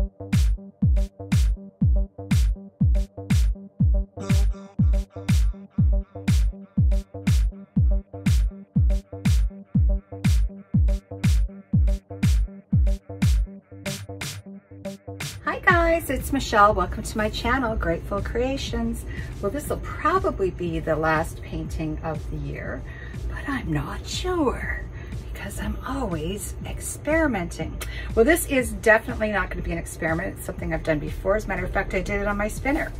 Hi guys, it's Michelle. Welcome to my channel, Grateful Creations. Well, this will probably be the last painting of the year, but I'm not sure because I'm always experimenting. Well, this is definitely not going to be an experiment. It's something I've done before. As a matter of fact, I did it on my spinner.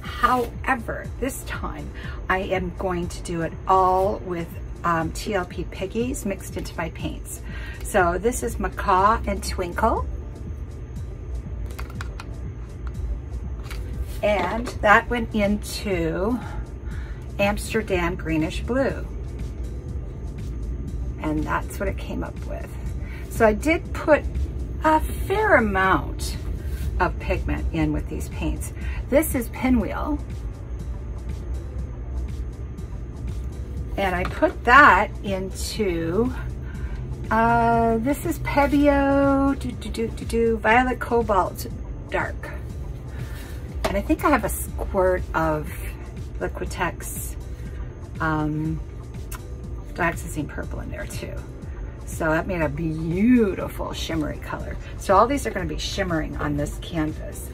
However, this time I am going to do it all with um, TLP Piggies mixed into my paints. So this is Macaw and Twinkle. And that went into Amsterdam Greenish Blue. And that's what it came up with. So I did put a fair amount of pigment in with these paints. This is Pinwheel. And I put that into, uh, this is Pebeo do, do, do, do, do, Violet Cobalt Dark. And I think I have a squirt of Liquitex um, Dioxazine Purple in there too. So that made a beautiful shimmery color. So all these are gonna be shimmering on this canvas.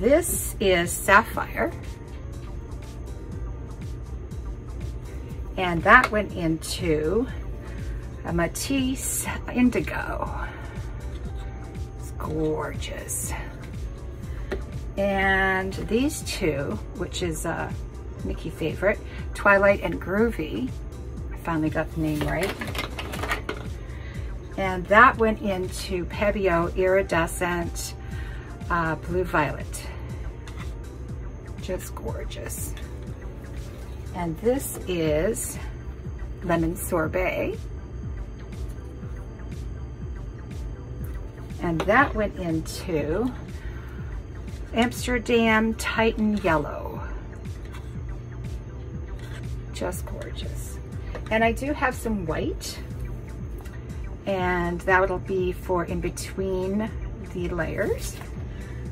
This is Sapphire. And that went into a Matisse Indigo. It's gorgeous. And these two, which is a Mickey favorite, Twilight and Groovy. Finally got the name right. And that went into Pebeo Iridescent uh, Blue Violet. Just gorgeous. And this is Lemon Sorbet. And that went into Amsterdam Titan Yellow. Just gorgeous. And I do have some white and that'll be for in between the layers.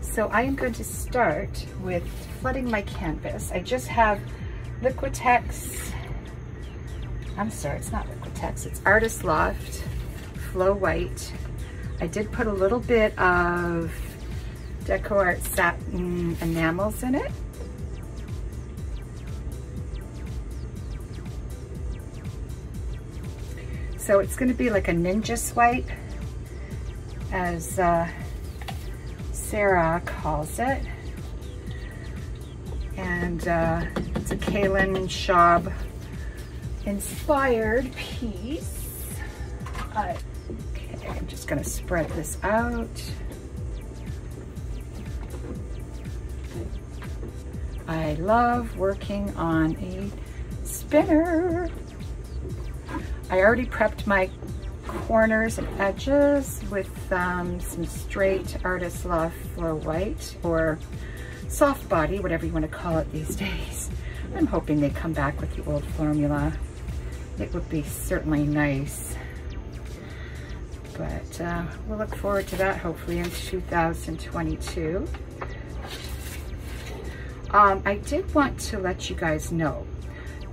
So I am going to start with flooding my canvas. I just have Liquitex, I'm sorry, it's not Liquitex, it's Artist Loft Flow White. I did put a little bit of DecoArt satin enamels in it. So it's going to be like a ninja swipe, as uh, Sarah calls it. And uh, it's a Callen Schaub inspired piece. Okay, I'm just going to spread this out. I love working on a spinner. I already prepped my corners and edges with um, some straight Artist Loft Flow White or soft body, whatever you want to call it these days. I'm hoping they come back with the old formula. It would be certainly nice. But uh, we'll look forward to that hopefully in 2022. Um, I did want to let you guys know,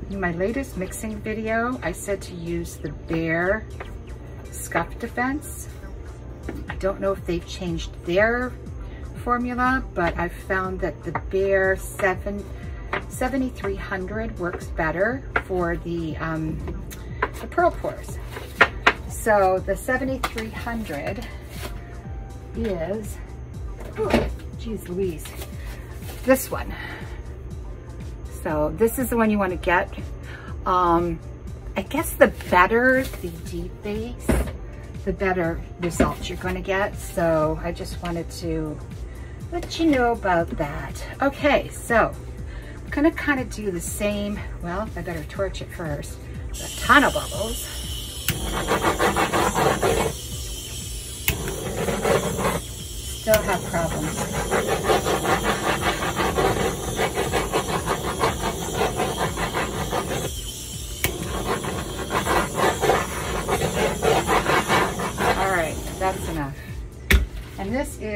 in my latest mixing video, I said to use the Behr Scuff Defense. I don't know if they've changed their formula, but I've found that the Behr 7, 7300 works better for the, um, the pearl pours. So the 7300 is, oh, geez Louise, this one. So this is the one you want to get. Um, I guess the better the deep base, the better results you're going to get. So I just wanted to let you know about that. Okay, so I'm going to kind of do the same. Well, I better torch it first. A ton of bubbles. Still have problems.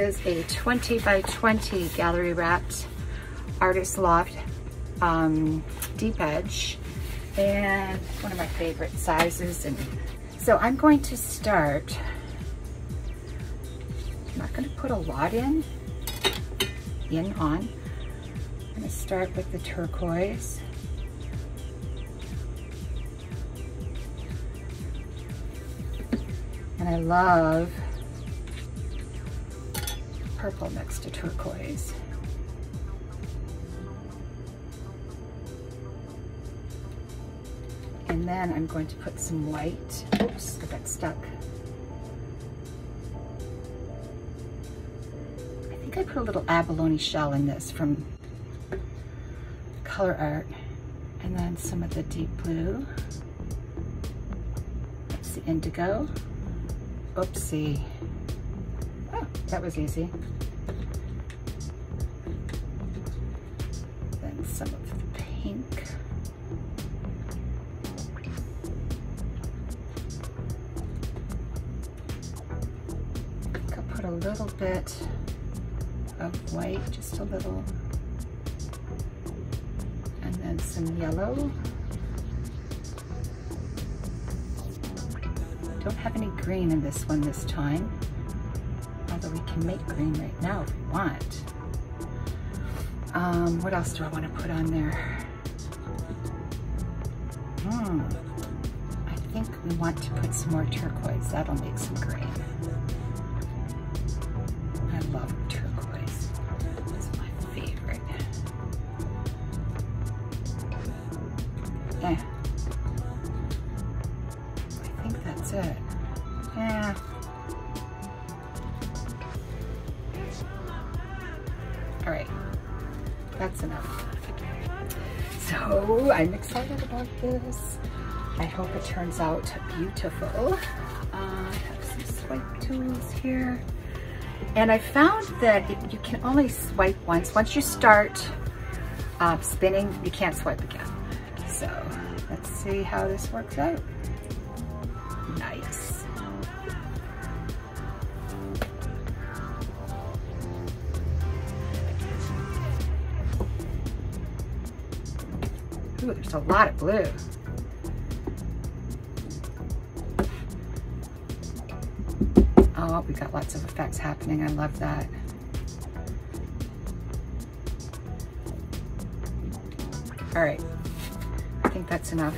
Is a 20 by 20 gallery wrapped Artist Loft um, deep edge and one of my favorite sizes. And so I'm going to start, I'm not gonna put a lot in, in on. I'm gonna start with the turquoise. And I love purple next to turquoise. And then I'm going to put some white. Oops, I got stuck. I think I put a little abalone shell in this from Color Art. And then some of the deep blue. That's the indigo. Oopsie. Oh, that was easy. A little bit of white, just a little. And then some yellow. don't have any green in this one this time. Although we can make green right now if we want. Um, what else do I want to put on there? Hmm. I think we want to put some more turquoise. That'll make some green. I love turquoise. It's my favorite. Yeah. I think that's it. Yeah. All right, that's enough. So I'm excited about this. I hope it turns out beautiful. Uh, I have some swipe tools here. And I found that it, you can only swipe once. Once you start uh, spinning, you can't swipe again. So let's see how this works out. Nice. Ooh, there's a lot of blue. Oh, we got lots of effects happening. I love that. All right, I think that's enough.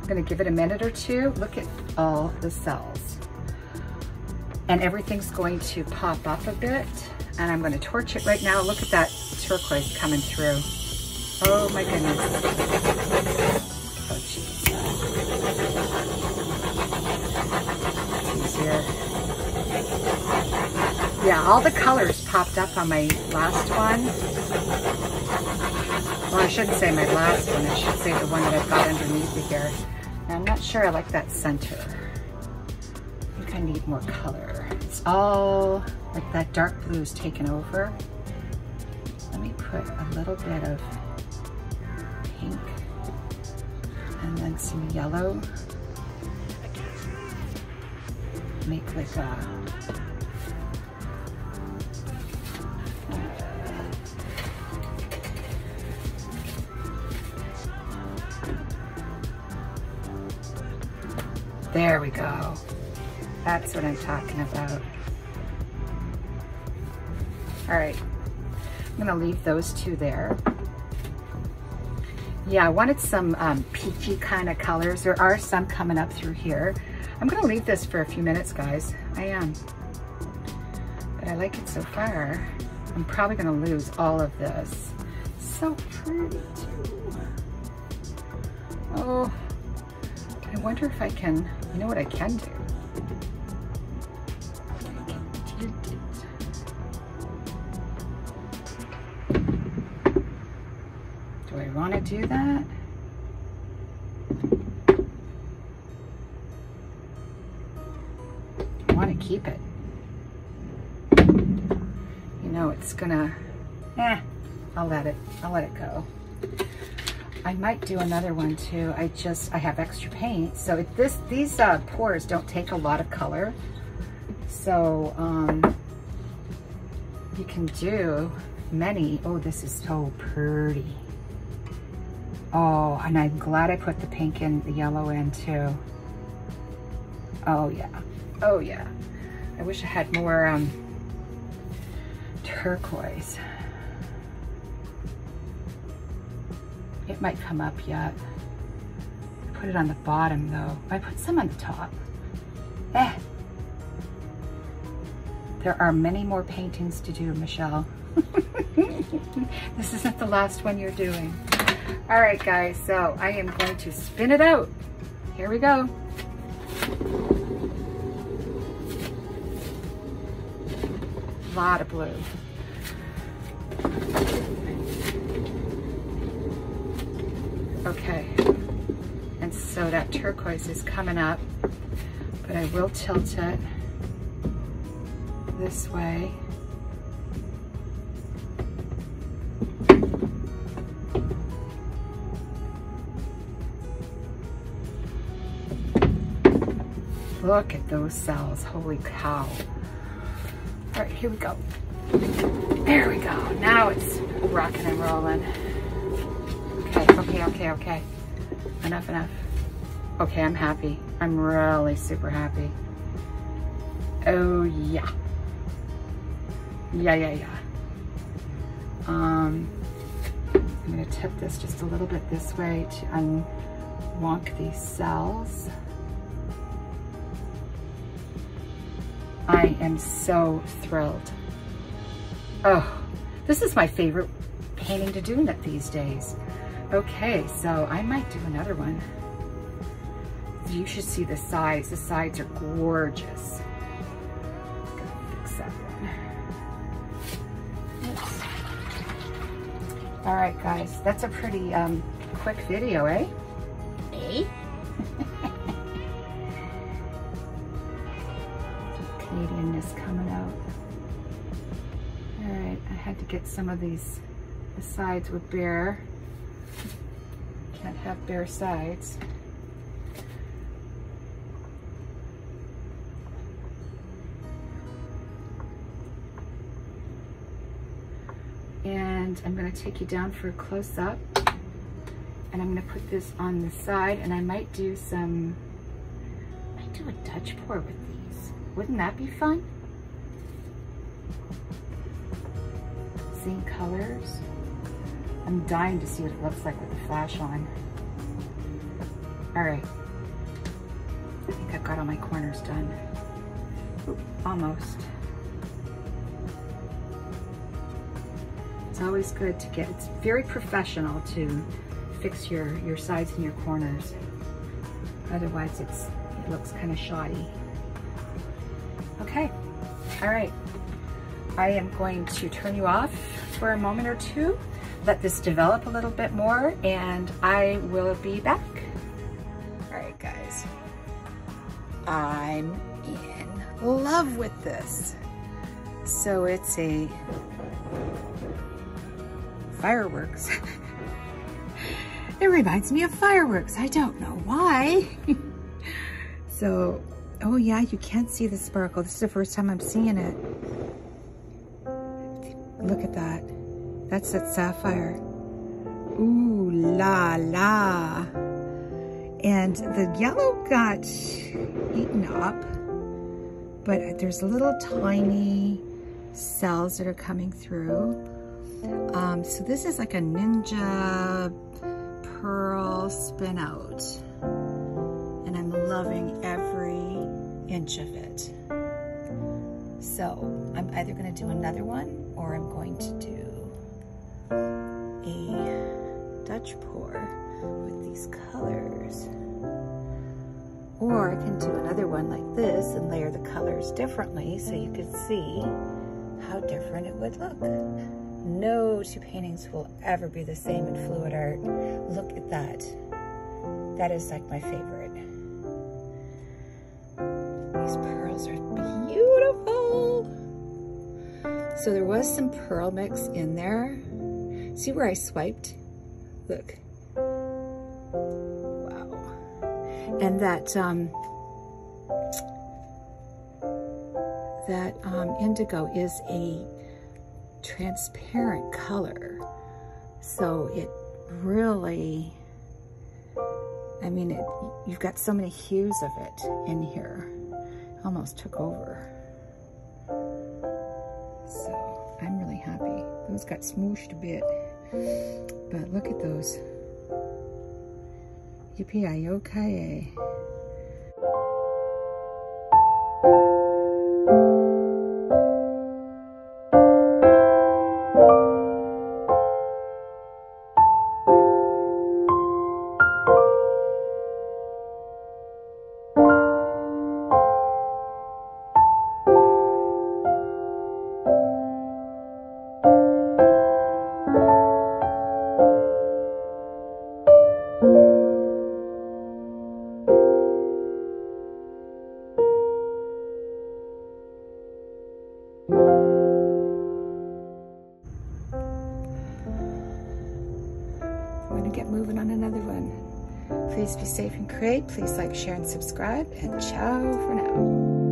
I'm gonna give it a minute or two. Look at all the cells. And everything's going to pop up a bit. And I'm gonna torch it right now. Look at that turquoise coming through. Oh my goodness. Oh geez. easier. Yeah, all the colors popped up on my last one. Well, I shouldn't say my last one. I should say the one that I've got underneath here. Now, I'm not sure I like that center. I think I need more color. It's all like that dark blue is taken over. Let me put a little bit of pink and then some yellow. Make like a There we go. That's what I'm talking about. All right, I'm gonna leave those two there. Yeah, I wanted some um, peachy kind of colors. There are some coming up through here. I'm gonna leave this for a few minutes, guys. I am. But I like it so far. I'm probably gonna lose all of this. So pretty too. Oh, I wonder if I can, you know what I can do? Do I want to do that? I want to keep it. You know, it's gonna, eh, I'll let it, I'll let it go. I might do another one too. I just, I have extra paint. So this, these uh, pours don't take a lot of color. So, um, you can do many. Oh, this is so pretty. Oh, and I'm glad I put the pink and the yellow in too. Oh yeah, oh yeah. I wish I had more um, turquoise. It might come up yet. Put it on the bottom though. I put some on the top. Eh. There are many more paintings to do, Michelle. this isn't the last one you're doing. All right, guys, so I am going to spin it out. Here we go. A lot of blue. Okay, and so that turquoise is coming up, but I will tilt it this way. Look at those cells, holy cow. All right, here we go. There we go, now it's rocking and rolling. Okay, okay, okay. Enough, enough. Okay, I'm happy. I'm really super happy. Oh yeah. Yeah, yeah, yeah. Um, I'm gonna tip this just a little bit this way to unwonk these cells. I am so thrilled. Oh, this is my favorite painting to do these days. Okay, so I might do another one. You should see the sides. The sides are gorgeous. Fix that one. All right, guys, that's a pretty um, quick video, eh? Eh? Canadianness coming out. All right, I had to get some of these, the sides with bare. Have bare sides. And I'm gonna take you down for a close up. And I'm gonna put this on the side and I might do some, I might do a Dutch pour with these. wouldn't that be fun? Seeing colors. I'm dying to see what it looks like with flash on. All right. I think I've got all my corners done. Ooh, almost. It's always good to get, it's very professional to fix your, your sides and your corners. Otherwise it's, it looks kind of shoddy. Okay, all right. I am going to turn you off for a moment or two, let this develop a little bit more, and I will be back. All right, guys. I'm in love with this. So it's a fireworks. it reminds me of fireworks. I don't know why. so Oh yeah, you can't see the sparkle. This is the first time I'm seeing it. Look at that. That's that sapphire. Ooh la la. And the yellow got eaten up, but there's little tiny cells that are coming through. Um, so this is like a ninja pearl spin out. And I'm loving every inch of it. So I'm either going to do another one or I'm going to do a Dutch pour with these colors. Or I can do another one like this and layer the colors differently so you could see how different it would look. No two paintings will ever be the same in fluid art. Look at that. That is like my favorite. These pearls are beautiful. So there was some pearl mix in there. See where I swiped? Look. Wow. And that, um, that um, indigo is a transparent color. So it really, I mean, it, you've got so many hues of it in here. Almost took over. So I'm really happy. Those got smooshed a bit, but look at those. Yippee-yi-yo-ki-yay. I'm gonna get moving on another one. Please be safe and create. Please like, share, and subscribe. And ciao for now.